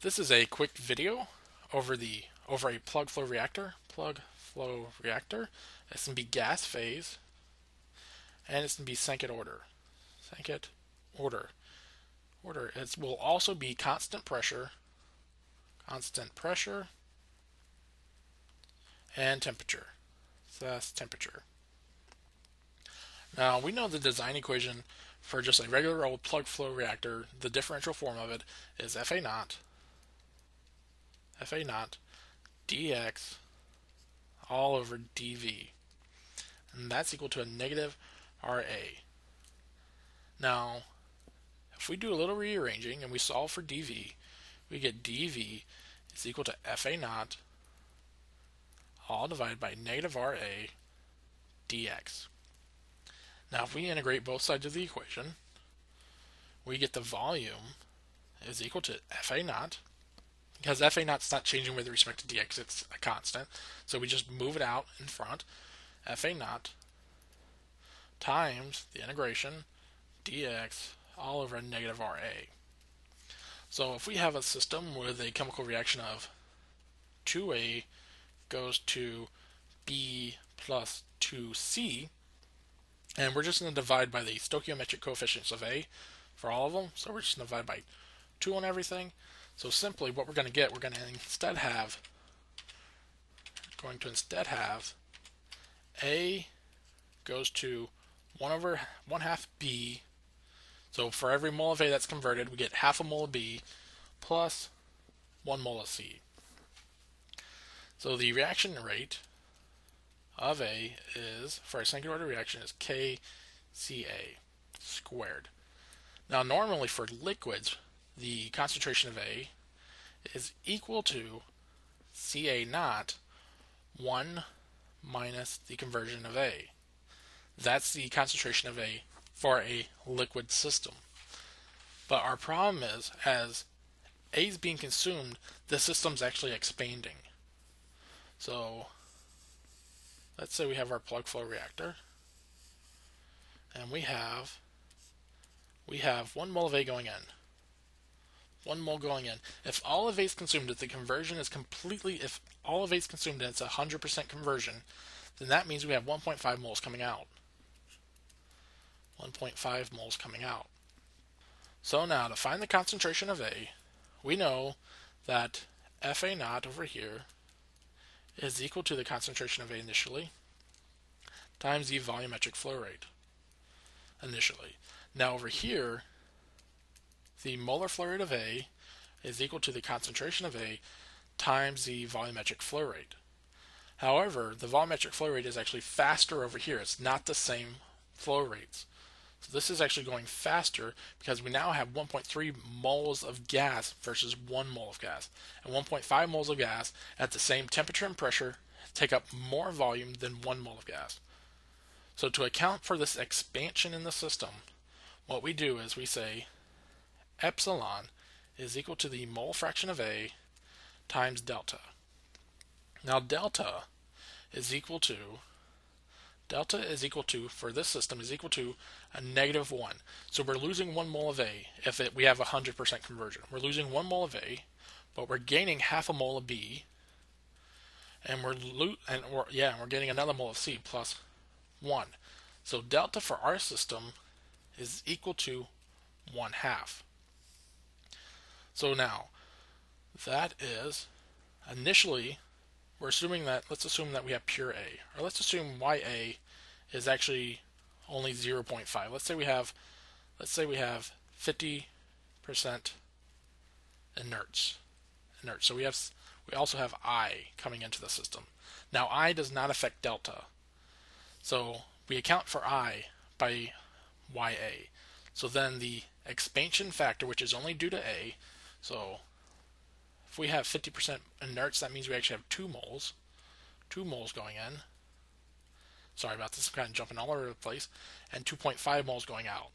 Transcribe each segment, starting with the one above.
This is a quick video over the over a plug flow reactor, plug flow reactor. It's going to be gas phase, and it's going to be second order. second order. Order. It will also be constant pressure, constant pressure, and temperature. So that's temperature. Now we know the design equation for just a regular old plug flow reactor, the differential form of it is FA naught FA naught dx all over dV. And that's equal to a negative RA. Now, if we do a little rearranging and we solve for dV, we get dV is equal to FA naught all divided by negative RA dx. Now, if we integrate both sides of the equation, we get the volume is equal to FA naught because FA naught's not changing with respect to dx, it's a constant. So we just move it out in front. FA naught times the integration dx all over negative RA. So if we have a system with a chemical reaction of 2A goes to B plus 2C, and we're just going to divide by the stoichiometric coefficients of A for all of them. So we're just going to divide by 2 on everything. So simply what we're going to get, we're going to instead have, going to instead have A goes to 1 over 1 half B. So for every mole of A that's converted, we get half a mole of B plus 1 mole of C. So the reaction rate of A is, for a second order reaction, is KCA squared. Now normally for liquids, the concentration of A is equal to Ca naught 1 minus the conversion of A. That's the concentration of A for a liquid system. But our problem is, as A is being consumed, the system's actually expanding. So let's say we have our plug flow reactor and we have we have one mole of A going in one mole going in. If all of A is consumed, if the conversion is completely, if all of A is consumed and it's a 100% conversion, then that means we have 1.5 moles coming out. 1.5 moles coming out. So now to find the concentration of A, we know that FA naught over here is equal to the concentration of A initially times the volumetric flow rate initially. Now over here, the molar flow rate of A is equal to the concentration of A times the volumetric flow rate. However, the volumetric flow rate is actually faster over here. It's not the same flow rates. So this is actually going faster because we now have 1.3 moles of gas versus 1 mole of gas. And 1.5 moles of gas at the same temperature and pressure take up more volume than 1 mole of gas. So to account for this expansion in the system, what we do is we say epsilon is equal to the mole fraction of A times delta. Now delta is equal to delta is equal to for this system is equal to a negative 1. So we're losing 1 mole of A if it, we have a 100% conversion. We're losing 1 mole of A, but we're gaining half a mole of B and we're lo- and we're, yeah, we're getting another mole of C plus 1. So delta for our system is equal to 1 half. So now, that is initially we're assuming that let's assume that we have pure A, or let's assume YA is actually only 0.5. Let's say we have let's say we have 50% inerts. Inert. So we have we also have I coming into the system. Now I does not affect delta. So we account for I by YA. So then the expansion factor, which is only due to A, so if we have 50% inerts, that means we actually have 2 moles. 2 moles going in. Sorry about this, I'm kind of jumping all over the place. And 2.5 moles going out.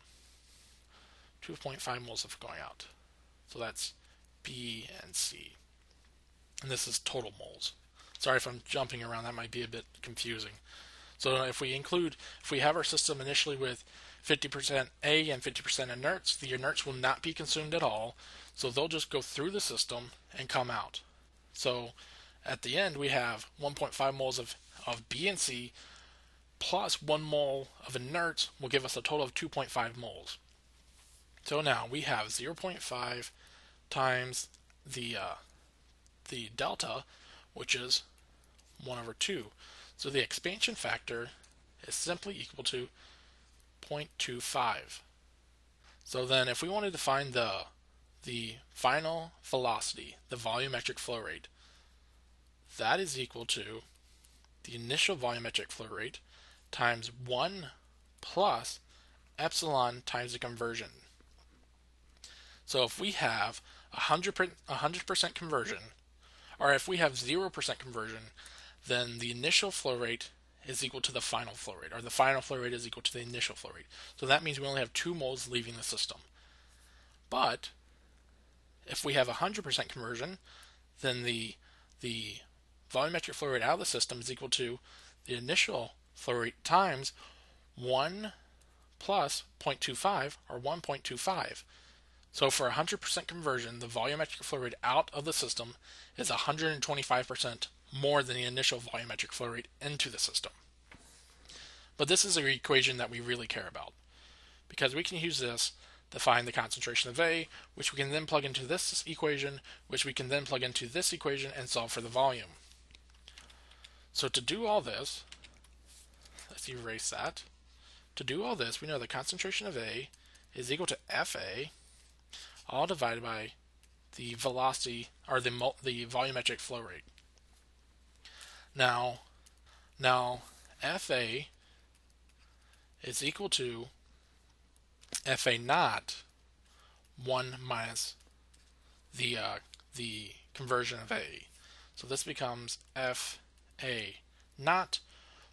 2.5 moles of going out. So that's B and C. And this is total moles. Sorry if I'm jumping around, that might be a bit confusing. So if we include, if we have our system initially with 50% A and 50% inerts, the inerts will not be consumed at all. So they'll just go through the system and come out. So at the end, we have 1.5 moles of, of B and C plus 1 mole of inert will give us a total of 2.5 moles. So now we have 0.5 times the uh, the delta, which is 1 over 2. So the expansion factor is simply equal to 0.25. So then if we wanted to find the the final velocity, the volumetric flow rate, that is equal to the initial volumetric flow rate times 1 plus epsilon times the conversion. So if we have 100%, 100% conversion, or if we have 0% conversion, then the initial flow rate is equal to the final flow rate, or the final flow rate is equal to the initial flow rate. So that means we only have two moles leaving the system. But if we have 100% conversion, then the the volumetric flow rate out of the system is equal to the initial flow rate times 1 plus 0.25 or 1.25. So for 100% conversion, the volumetric flow rate out of the system is 125% more than the initial volumetric flow rate into the system. But this is an equation that we really care about because we can use this to find the concentration of A, which we can then plug into this equation, which we can then plug into this equation and solve for the volume. So to do all this, let's erase that. To do all this, we know the concentration of A is equal to FA, all divided by the velocity, or the, the volumetric flow rate. Now, now FA is equal to FA naught 1 minus the uh, the conversion of A. So this becomes FA naught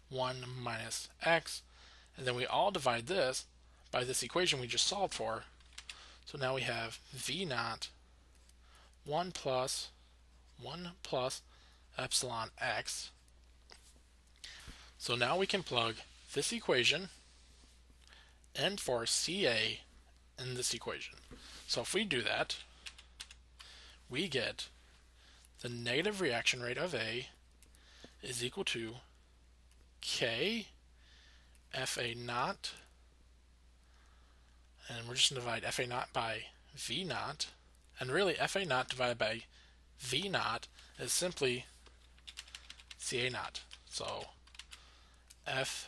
1 minus X, and then we all divide this by this equation we just solved for. So now we have V naught 1 plus 1 plus epsilon x. So now we can plug this equation and for CA in this equation. So if we do that, we get the negative reaction rate of A is equal to K FA naught, and we're just going to divide FA naught by V naught, and really FA naught divided by V naught is simply CA naught. So F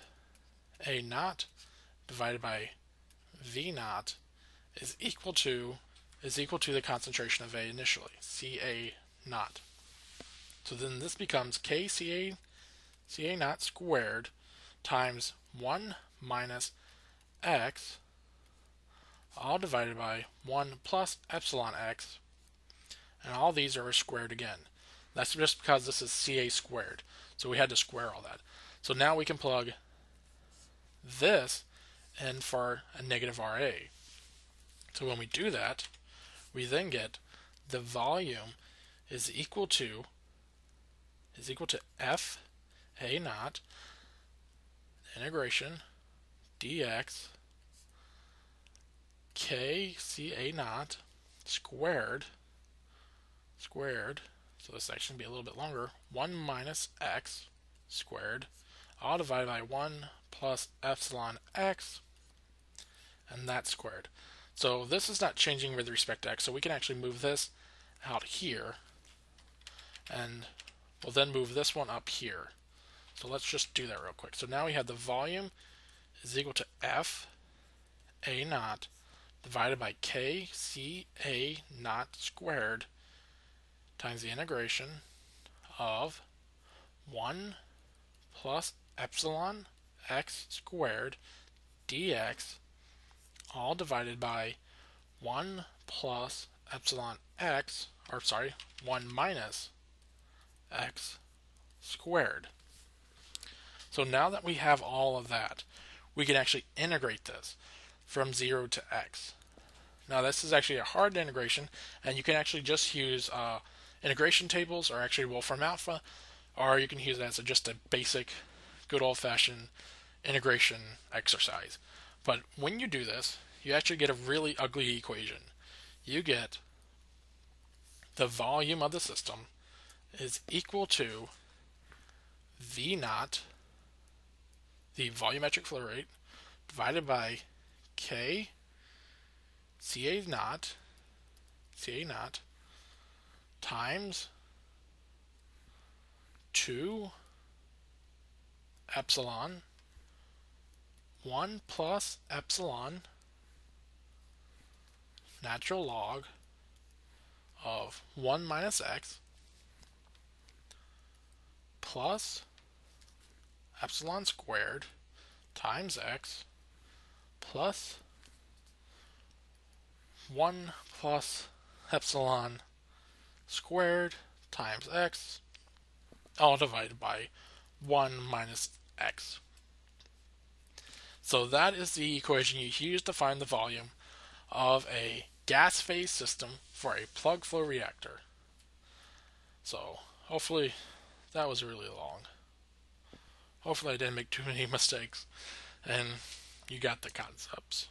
A naught divided by V naught is equal to is equal to the concentration of A initially, CA naught. So then this becomes KCA CA naught squared times 1 minus x all divided by 1 plus epsilon x and all these are squared again. That's just because this is CA squared. So we had to square all that. So now we can plug this in for a negative RA. So when we do that, we then get the volume is equal to is equal to F A naught integration dx k c a naught squared squared so this section will be a little bit longer. 1 minus x squared, all divided by 1 plus epsilon x, and that squared. So this is not changing with respect to x, so we can actually move this out here, and we'll then move this one up here. So let's just do that real quick. So now we have the volume is equal to F A naught divided by K C A naught squared times the integration of 1 plus epsilon x squared dx all divided by 1 plus epsilon x, or sorry, 1 minus x squared. So now that we have all of that, we can actually integrate this from 0 to x. Now this is actually a hard integration, and you can actually just use uh, integration tables or actually Wolfram Alpha, or you can use it as a, just a basic, good old-fashioned integration exercise. But when you do this, you actually get a really ugly equation. You get the volume of the system is equal to V naught, the volumetric flow rate, divided by K CA naught, CA naught, times 2 epsilon. 1 plus epsilon natural log of 1 minus x plus epsilon squared times x plus 1 plus epsilon squared times x all divided by 1 minus x. So that is the equation you use to find the volume of a gas phase system for a plug flow reactor. So hopefully that was really long. Hopefully I didn't make too many mistakes and you got the concepts.